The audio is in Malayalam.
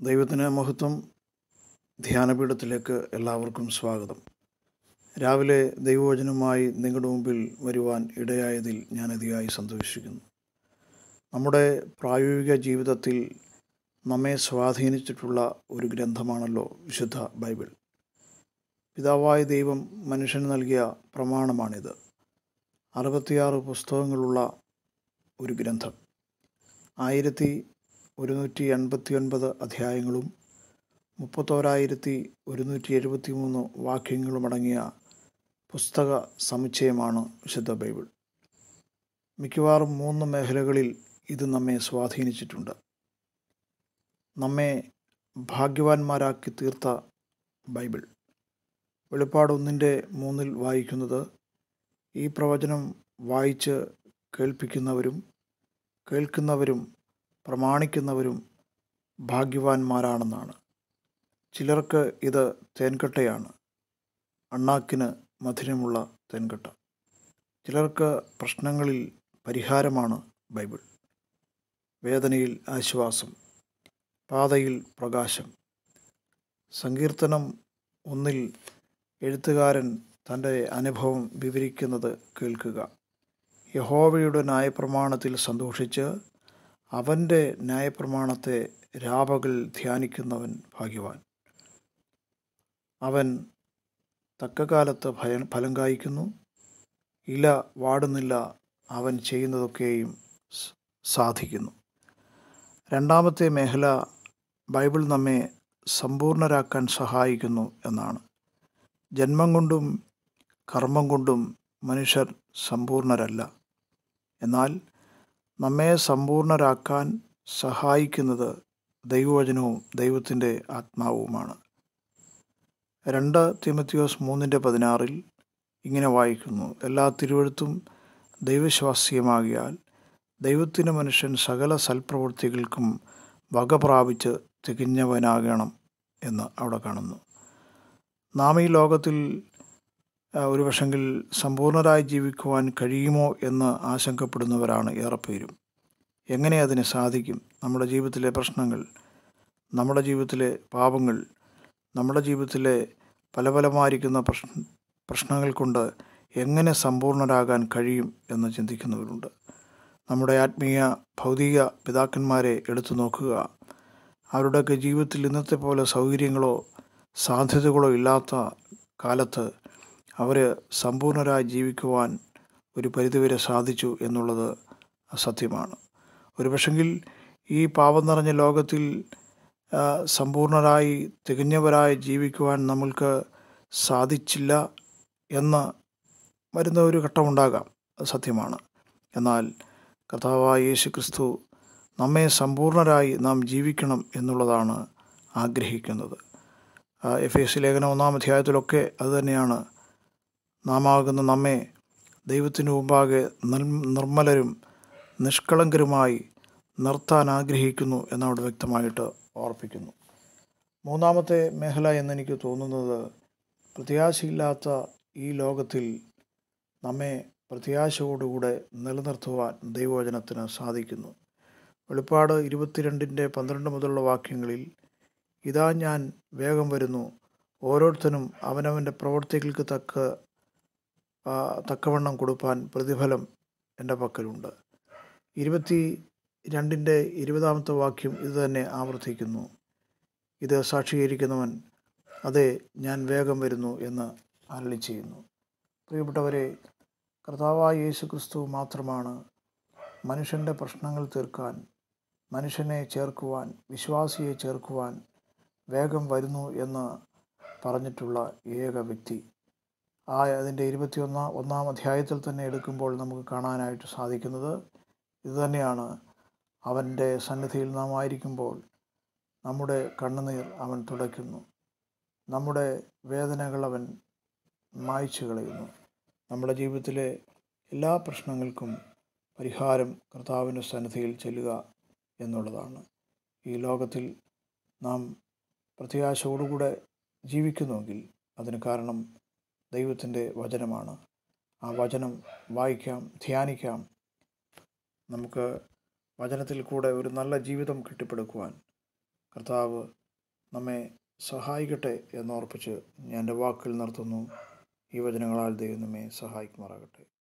ദൈവത്തിന് മഹത്വം ധ്യാനപീഠത്തിലേക്ക് എല്ലാവർക്കും സ്വാഗതം. രാവിലെ ദൈവവചനവുമായി നിങ്ങളുടെ മുമ്പിൽ വരുവാൻ ഇടയായതിൽ ഞാൻ അതിയായി സന്തോഷിക്കുന്നു. നമ്മുടെ പ്രായോഗിക ജീവിതത്തിൽ നമ്മെ സ്വാധീനിച്ചിട്ടുള്ള ഒരു ഗ്രന്ഥമാണല്ലോ വിശുദ്ധ ബൈബിൾ. പിതാവായ ദൈവം മനുഷ്യന് നൽകിയ പ്രമാണമാണിത്. അറുപത്തിയാറ് പുസ്തകങ്ങളുള്ള ഒരു ഗ്രന്ഥം. ആയിരത്തി ഒരുന്നൂറ്റി എൺപത്തി ഒൻപത് അധ്യായങ്ങളും മുപ്പത്തോരായിരത്തി ഒരുന്നൂറ്റി എഴുപത്തി മൂന്ന് വാക്യങ്ങളുമടങ്ങിയ പുസ്തക സമുച്ചയമാണ് വിശുദ്ധ ബൈബിൾ. മിക്കവാറും മൂന്ന് മേഖലകളിൽ ഇത് നമ്മെ സ്വാധീനിച്ചിട്ടുണ്ട്. നമ്മെ ഭാഗ്യവാന്മാരാക്കി തീർത്ത ബൈബിൾ. വെളിപ്പാട് ഒന്നിന്റെ മൂന്നിൽ വായിക്കുന്നത് ഈ പ്രവചനം വായിച്ച് കേൾപ്പിക്കുന്നവരും കേൾക്കുന്നവരും പ്രമാണിക്കുന്നവരും ഭാഗ്യവാന്മാരാണെന്നാണ്. ചിലർക്ക് ഇത് തേൻകട്ടയാണ്. അണ്ണാക്കിന് മധുരമുള്ള തേൻകട്ട. ചിലർക്ക് പ്രശ്നങ്ങളിൽ പരിഹാരമാണ് ബൈബിൾ. വേദനയിൽ ആശ്വാസം. പാതയിൽ പ്രകാശം. സങ്കീർത്തനം ഒന്നിൽ എഴുത്തുകാരൻ തന്റെ അനുഭവം വിവരിക്കുന്നത് കേൾക്കുക. യഹോവയുടെ ന്യായപ്രമാണത്തിൽ സന്തോഷിച്ച് അവന്റെ ന്യായപ്രമാണത്തെ രാപകൽ ധ്യാനിക്കുന്നവൻ ഭാഗ്യവാൻ. അവൻ തക്കകാലത്ത് ഭയ ഫലം കായ്ക്കുന്നു. ഇല വാടുന്നില്ല അവൻ ചെയ്യുന്നതൊക്കെയും സാധിക്കുന്നു. രണ്ടാമത്തെ മേഖല ബൈബിൾ നമ്മെ സമ്പൂർണരാക്കാൻ സഹായിക്കുന്നു എന്നാണ്. ജന്മം കൊണ്ടും കർമ്മം കൊണ്ടും മനുഷ്യർ സമ്പൂർണരല്ല. എന്നാൽ നമ്മെ സമ്പൂർണരാക്കാൻ സഹായിക്കുന്നത് ദൈവവചനവും ദൈവത്തിന്റെ ആത്മാവുമാണ്. രണ്ട് തിമത്തിയോസ് മൂന്നിന്റെ പതിനാറിൽ ഇങ്ങനെ വായിക്കുന്നു. എല്ലാ തിരുവഴുത്തും ദൈവശ്വാസ്യമാകിയാൽ ദൈവത്തിന് മനുഷ്യൻ സകല സൽപ്രവൃത്തികൾക്കും വക പ്രാപിച്ച് തികഞ്ഞവനാകണം എന്ന് അവിടെ കാണുന്നു. നാം ഈ ലോകത്തിൽ ഒരു പക്ഷെങ്കിൽ സമ്പൂർണരായി ജീവിക്കുവാൻ കഴിയുമോ എന്ന് ആശങ്കപ്പെടുന്നവരാണ് ഏറെപ്പേരും. എങ്ങനെ അതിന് സാധിക്കും? നമ്മുടെ ജീവിതത്തിലെ പ്രശ്നങ്ങൾ നമ്മുടെ ജീവിതത്തിലെ പാപങ്ങൾ നമ്മുടെ ജീവിതത്തിലെ പല പലമായിരിക്കുന്ന പ്രശ്ന പ്രശ്നങ്ങൾ കൊണ്ട് എങ്ങനെ സമ്പൂർണരാകാൻ കഴിയും എന്ന് ചിന്തിക്കുന്നവരുണ്ട്. നമ്മുടെ ആത്മീയ ഭൗതിക പിതാക്കന്മാരെ എടുത്തു നോക്കുക. അവരുടെയൊക്കെ ജീവിതത്തിൽ ഇന്നത്തെ പോലെ സൗകര്യങ്ങളോ സാധ്യതകളോ ഇല്ലാത്ത കാലത്ത് അവർ സമ്പൂർണരായി ജീവിക്കുവാൻ ഒരു പരിധിവരെ സാധിച്ചു എന്നുള്ളത് സത്യമാണ്. ഒരു പക്ഷെങ്കിൽ ഈ പാപം നിറഞ്ഞ ലോകത്തിൽ സമ്പൂർണരായി തികഞ്ഞവരായി ജീവിക്കുവാൻ നമ്മൾക്ക് സാധിച്ചില്ല എന്ന് വരുന്ന ഒരു ഘട്ടമുണ്ടാകാം സത്യമാണ്. എന്നാൽ കഥാവായ യേശു ക്രിസ്തു നമ്മെ സമ്പൂർണരായി നാം ജീവിക്കണം എന്നുള്ളതാണ് ആഗ്രഹിക്കുന്നത്. എഫ് എസ് ലേഖന ഒന്നാം അധ്യായത്തിലൊക്കെ അതുതന്നെയാണ് നാം ആകുന്ന നമ്മെ ദൈവത്തിനു മുമ്പാകെ നിർമ്മലരും നിഷ്കളങ്കരുമായി നിർത്താൻ ആഗ്രഹിക്കുന്നു എന്നവിടെ വ്യക്തമായിട്ട് ഓർപ്പിക്കുന്നു. മൂന്നാമത്തെ മേഖല എന്നെനിക്ക് തോന്നുന്നത് പ്രത്യാശയില്ലാത്ത ഈ ലോകത്തിൽ നമ്മെ പ്രത്യാശയോടുകൂടെ നിലനിർത്തുവാൻ ദൈവവചനത്തിന് സാധിക്കുന്നു. വെളിപ്പാട് ഇരുപത്തിരണ്ടിന്റെ പന്ത്രണ്ട് മുതലുള്ള വാക്യങ്ങളിൽ ഇതാ ഞാൻ വേഗം വരുന്നു. ഓരോരുത്തരും അവനവന്റെ പ്രവർത്തികൾക്ക് തക്ക തക്കവണ്ണം കൊടുപ്പാൻ പ്രതിഫലം എന്റെ പക്കലുണ്ട്. ഇരുപത്തി രണ്ടിന്റെ ഇരുപതാമത്തെ വാക്യം ഇതുതന്നെ ആവർത്തിക്കുന്നു. ഇത് സാക്ഷീകരിക്കുന്നവൻ അതെ ഞാൻ വേഗം വരുന്നു എന്ന് അരളി ചെയ്യുന്നു. പ്രിയപ്പെട്ടവരെ കർത്താവായ യേശു ക്രിസ്തു മാത്രമാണ് മനുഷ്യന്റെ പ്രശ്നങ്ങൾ തീർക്കാൻ മനുഷ്യനെ ചേർക്കുവാൻ വിശ്വാസിയെ ചേർക്കുവാൻ വേഗം വരുന്നു എന്ന് പറഞ്ഞിട്ടുള്ള ഏക വ്യക്തി. ആ അതിന്റെ ഇരുപത്തിയൊന്നാം ഒന്നാം അധ്യായത്തിൽ തന്നെ എടുക്കുമ്പോൾ നമുക്ക് കാണാനായിട്ട് സാധിക്കുന്നത് ഇതുതന്നെയാണ്. അവന്റെ സന്നിധിയിൽ നാം ആയിരിക്കുമ്പോൾ നമ്മുടെ കണ്ണുനീർ അവൻ തുടയ്ക്കുന്നു. നമ്മുടെ വേദനകൾ അവൻ മായ്ച്ചു കളയുന്നു. നമ്മുടെ ജീവിതത്തിലെ എല്ലാ പ്രശ്നങ്ങൾക്കും പരിഹാരം കർത്താവിന്റെ സന്നിധിയിൽ ചെല്ലുക എന്നുള്ളതാണ്. ഈ ലോകത്തിൽ നാം പ്രത്യാശയോടുകൂടെ ജീവിക്കുന്നുവെങ്കിൽ അതിന് കാരണം ദൈവത്തിന്റെ വചനമാണ്. ആ വചനം വായിക്കാം ധ്യാനിക്കാം. നമുക്ക് വചനത്തിൽ കൂടെ ഒരു നല്ല ജീവിതം കെട്ടിപ്പടുക്കുവാൻ കർത്താവ് നമ്മെ സഹായിക്കട്ടെ എന്നോർപ്പിച്ച് ഞാൻ എന്റെ വാക്കിൽ നിർത്തുന്നു. ഈ വചനങ്ങളാൽ ദൈവം നമ്മെ സഹായിക്കുമാറാകട്ടെ.